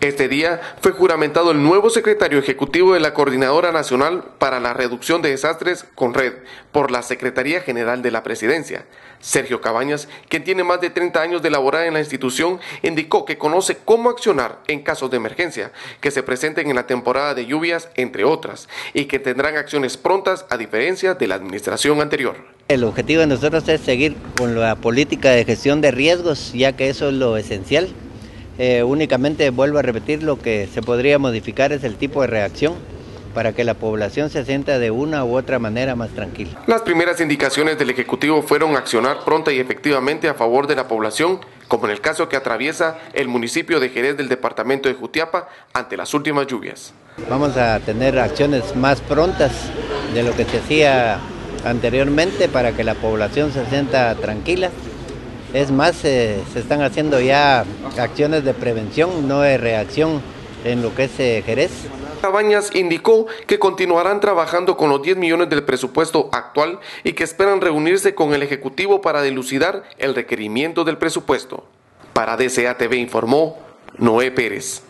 Este día fue juramentado el nuevo secretario ejecutivo de la Coordinadora Nacional para la Reducción de Desastres, CONRED, por la Secretaría General de la Presidencia. Sergio Cabañas, quien tiene más de 30 años de laborar en la institución, indicó que conoce cómo accionar en casos de emergencia que se presenten en la temporada de lluvias, entre otras, y que tendrán acciones prontas a diferencia de la administración anterior. El objetivo de nosotros es seguir con la política de gestión de riesgos, ya que eso es lo esencial eh, únicamente vuelvo a repetir, lo que se podría modificar es el tipo de reacción para que la población se sienta de una u otra manera más tranquila. Las primeras indicaciones del Ejecutivo fueron accionar pronta y efectivamente a favor de la población, como en el caso que atraviesa el municipio de Jerez del departamento de Jutiapa ante las últimas lluvias. Vamos a tener acciones más prontas de lo que se hacía anteriormente para que la población se sienta tranquila es más, se están haciendo ya acciones de prevención, no de reacción en lo que es eh, Jerez. Cabañas indicó que continuarán trabajando con los 10 millones del presupuesto actual y que esperan reunirse con el Ejecutivo para dilucidar el requerimiento del presupuesto. Para DCATV informó Noé Pérez.